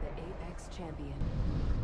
the Apex Champion.